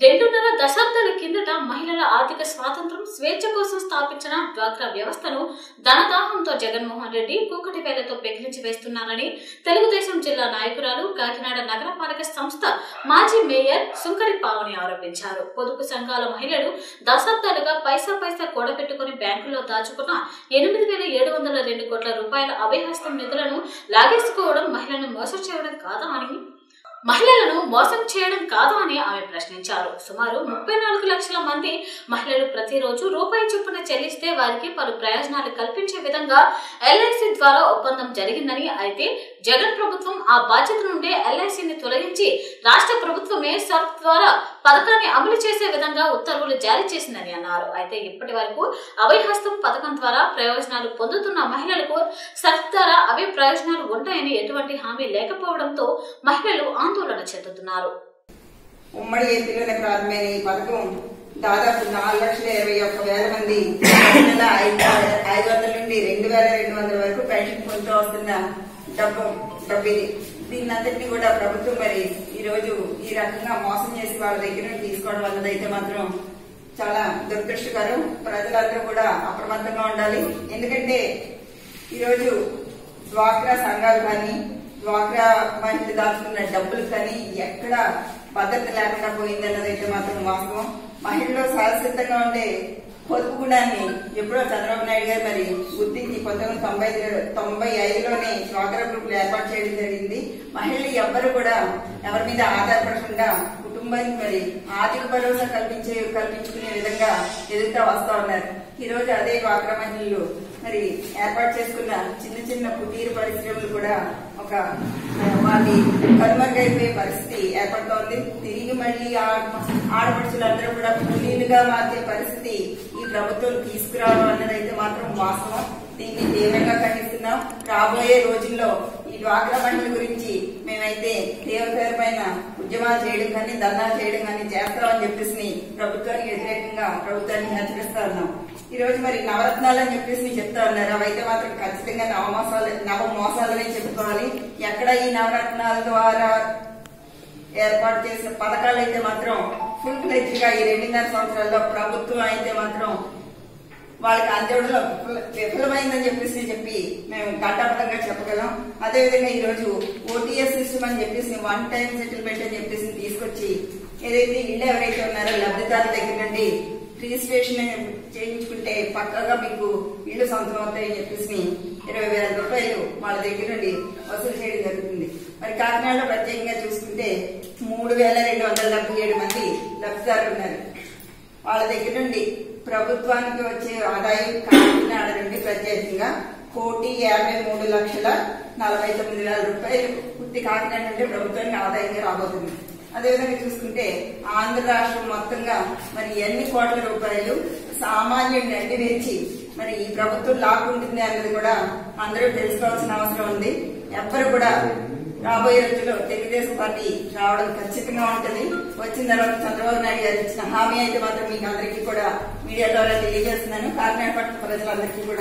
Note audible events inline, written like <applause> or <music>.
రెండున్నర దశాబ్దాల కిందట మహిళల ఆర్థిక స్వాతంత్రం స్వేచ్ఛ కోసం స్థాపించిన డ్వాక్రా వ్యవస్థను ధనదాహంతో జగన్మోహన్ రెడ్డి కూకటి వేలతో పెకిలించి వేస్తున్నారని తెలుగుదేశం జిల్లా నాయకురాలు కాకినాడ నగరపాలక సంస్థ మాజీ మేయర్ సుంకరి పావని ఆరోపించారు. పొదుపు సంఘాల మహిళలు దశాబ్దాలుగా పైసా పైసా కూడబెట్టుకుని బ్యాంకుల్లో దాచుకున్న ఎనిమిది వేల ఏడు వందల రెండు కోట్ల రూపాయల అభయహస్తం నిధులను లాగేసుకోవడం మహిళను మోసం చేయడం కాదా అని మహిళలను మోసం చేయడం కాదు అని ఆమె ప్రశ్నించారు. సుమారు ముప్పై నాలుగు లక్షల మంది మహిళలు ప్రతిరోజు రూపాయి చొప్పున చెల్లిస్తే వారికి పలు ప్రయోజనాలు కల్పించే విధంగా ఎల్ఐసి ద్వారా ఒప్పందం జరిగిందని అయితే జగన్ ప్రభుత్వం ఆ బాధ్యత నుండే ఎల్ఐసిని తొలగించి రాష్ట్ర ప్రభుత్వమే సర్ప్ ద్వారా పథకాన్ని అమలు చేసే విధంగా ఉత్తర్వులు జారీ చేసిందని అన్నారు. అయితే ఇప్పటి వరకు అభయహస్తం పథకం ద్వారా ప్రయోజనాలు పొందుతున్న మహిళలకు సర్ప్ ద్వారా అవే ప్రయోజనాలు ఉంటాయని ఎటువంటి హామీ లేకపోవడంతో మహిళలు ఆందోళన చెందుతున్నారు. ఉమ్మడి ఏపీలోనే ప్రారంభమైన ఈ పథకం దాదాపు నాలుగు లక్షల ఇరవై ఒక్క వేల మంది <coughs> ఐదు వందల నుండి రెండు వేల రెండు వందల వరకు పెన్షన్ పొందుతూ వస్తున్న డబ్బు డబ్బు. దీన్నంతటినీ దీన్ని కూడా ప్రభుత్వం మరి ఈ రోజు ఈ రకంగా మోసం చేసి వాళ్ళ దగ్గర నుండి తీసుకోవడం అన్నదైతే అయితే మాత్రం చాలా దురదృష్టకరం. ప్రజలందరూ కూడా అప్రమత్తంగా ఉండాలి. ఎందుకంటే ఈరోజు డ్వాక్రా సంఘాలు కానీ డ్వాక్రా మహిళలు దాచుకున్న డబ్బులు కానీ ఎక్కడ భద్రత లేకుండా పోయిందన్నది అయితే మాత్రం వాస్తవం. మహిళలు శాశ్వతంగా ఉండే పొదుపు గుణాన్ని ఎప్పుడో చంద్రబాబు నాయుడు గారు మరి గుర్తించి పంతొమ్మిది వందల తొంభై తొంభై ఐదులోనే స్వాగర గ్రూపులు ఏర్పాటు చేయడం జరిగింది. మహిళలు ఎవ్వరు కూడా ఎవరి మీద ఆధారపడకుండా కుటుంబానికి మరి ఆర్థిక భరోసా కల్పించే కల్పించుకునే విధంగా ఎదుగుతా వస్తా ఉన్నారు. ఈ రోజు అదే డ్వాక్రా మహిళలు మరి ఏర్పాటు చేసుకున్న చిన్న చిన్న కుటీర పరిశ్రమలు కూడా ఒక ఆ, కనుమరుగైపోయే పరిస్థితి ఏర్పడుతోంది. తిరిగి మళ్ళీ ఆడపడుచులందరూ కూడా కూలీలుగా మార్చే పరిస్థితి ఈ ప్రభుత్వం తీసుకురావడం అన్నది అయితే మాత్రం వాస్తవం. దీన్ని తీవ్రంగా ఖండిస్తున్నాం. రాబోయే రోజుల్లో ఈ డ్వాక్రా మహిళల గురించి మేమైతే తీవ్రతరమైన ఉద్యమాలు చేయడం కానీ ధర్నాలు చేయడం కానీ చేస్తామని చెప్పేసి ప్రభుత్వానికి వ్యతిరేకంగా ప్రభుత్వాన్ని హెచ్చరిస్తా ఉన్నాం. ఈ రోజు మరి నవరత్నాలు అని చెప్పేసి మీరు చెప్తా ఉన్నారు. అవైతే మాత్రం ఖచ్చితంగా నవమాసాలు నవ మోసాలనే చెప్పుకోవాలి. ఎక్కడ ఈ నవరత్నాల ద్వారా ఏర్పాటు చేసిన పథకాలు అయితే మాత్రం ఫుల్ ఫ్లెజ్గా ఈ రెండున్నర సంవత్సరాల్లో ప్రభుత్వం అయితే మాత్రం వాళ్ళకి అంత్యవడంలో విఫలమైందని చెప్పేసి చెప్పి మేము గడ్డపడంగా చెప్పగలం. అదేవిధంగా ఈరోజు ఓటీఎస్ సిస్టమ్ అని చెప్పేసి వన్ టైం సెటిల్మెంట్ అని చెప్పేసి తీసుకొచ్చి ఏదైతే ఇల్లు ఎవరైతే ఉన్నారో లబ్ధిదారుల దగ్గర నుండి రిజిస్ట్రేషన్ చేయించుకుని పక్కగా మీకు ఇల్లు సొంతం అవుతాయని చెప్పేసి ఇరవై వేల రూపాయలు వాళ్ళ దగ్గర నుండి వసూలు చేయడం జరుగుతుంది. మరి కాకినాడలో ప్రత్యేకంగా చూసుకుంటే మూడు వేల రెండు వందల డెబ్బై ఏడు మంది లబ్ధిదారులు ఉన్నారు. వాళ్ళ దగ్గర నుండి ప్రభుత్వానికి వచ్చే ఆదాయం కాకినాడ నుండి ప్రత్యేకంగా కోటి యాభై మూడు లక్షల నలభై తొమ్మిది వేల రూపాయలు. పూర్తి కాకినాడ నుండి ప్రభుత్వానికి ఆదాయంగా రాబోతుంది. అదేవిధంగా చూసుకుంటే ఆంధ్ర రాష్ట్రం మొత్తంగా మరి ఎన్ని కోట్ల రూపాయలు సామాన్యుడిని అడ్డి వేచి మరి ఈ ప్రభుత్వం లాక్కుంటుంది అన్నది కూడా అందరూ తెలుసుకోవాల్సిన అవసరం ఉంది. ఎవ్వరు కూడా రాబోయే రోజుల్లో తెలుగుదేశం పార్టీ రావడం ఖచ్చితంగా ఉంటుంది. వచ్చిన తర్వాత చంద్రబాబు నాయుడు గారు ఇచ్చిన హామీ అయితే మాత్రం మీకు అందరికీ కూడా మీడియా ద్వారా తెలియజేస్తున్నాను. కాకినాడ పట్టణ ప్రజలందరికీ కూడా.